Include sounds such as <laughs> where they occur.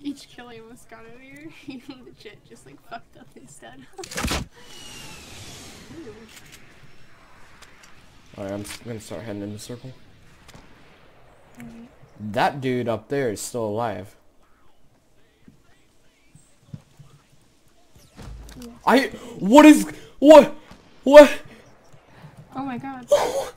Each kill <laughs> he almost got over here, you legit just like fucked up instead. <laughs> Alright, I'm gonna start heading in the circle. Right. That dude up there is still alive. Yeah. I- What is- What? What? Oh my god. <laughs>